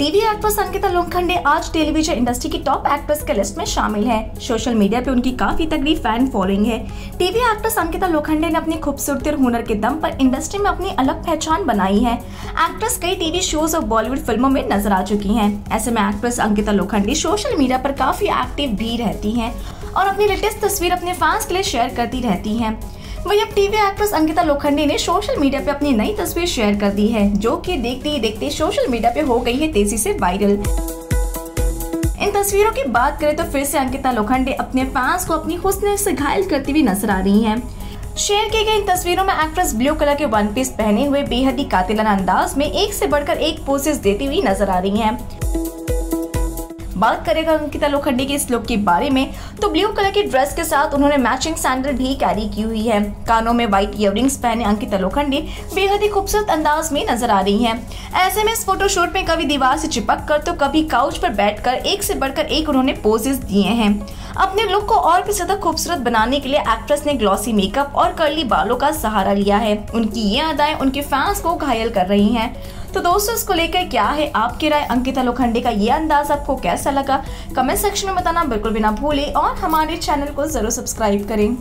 TV actress Ankita Lokhande आज television industry की top actress के लिस्ट में शामिल है। सोशल मीडिया पे उनकी काफ़ी तगड़ी फ़ैन फॉलोइंग है। टीवी एक्ट्रेस अंकिता लोखंडे ने अपनी खूबसूरती और हुनर के दम पर इंडस्ट्री में अपनी अलग पहचान बनाई है। एक्ट्रेस कई टीवी शोज़ और बॉलीवुड फ़िल्मों में नज़र आ चुकी है। ऐसे में actress Ankita Lokhande social media पर काफ़ी एक्टिव भी रहती है और अपनी लेटेस्ट तस्वीर अपने फैंस के लिए शेयर करती रहती है। वही अब टीवी एक्ट्रेस अंकिता लोखंडे ने सोशल मीडिया पे अपनी नई तस्वीर शेयर कर दी है, जो कि देखते ही देखते सोशल मीडिया पे हो गई है तेज़ी से वायरल इन तस्वीरों की बात करें तो फिर से अंकिता लोखंडे अपने फैंस को अपनी हुस्न से घायल करती हुई नज़र आ रही हैं। शेयर की गई इन तस्वीरों में एक्ट्रेस ब्लू कलर के वन पीस पहने हुए बेहद ही कातिलाना अंदाज में एक से बढ़कर एक पोसेस देती हुई नज़र आ रही हैं। बात करेगा अंकिता लोखंडी के इस लुक के बारे में तो ब्लू कलर की ड्रेस के साथ उन्होंने मैचिंग सैंडल भी कैरी की हुई है। कानों में व्हाइट इयर पहने अंकिता लोखंडी बेहद ही खूबसूरत अंदाज में नज़र आ रही है। ऐसे में इस फोटोशूट में कभी दीवार से चिपक कर तो कभी काउच पर बैठकर एक से बढ़कर एक उन्होंने पोजेस दिए हैं। अपने लुक को और भी ज़्यादा खूबसूरत बनाने के लिए एक्ट्रेस ने ग्लॉसी मेकअप और कर्ली बालों का सहारा लिया है। उनकी ये अदाएँ उनके फैंस को घायल कर रही हैं। तो दोस्तों, इसको लेकर क्या है आपकी राय? अंकिता लोखंडे का ये अंदाज आपको कैसा लगा? कमेंट सेक्शन में बताना बिल्कुल भी ना भूलें और हमारे चैनल को ज़रूर सब्सक्राइब करें।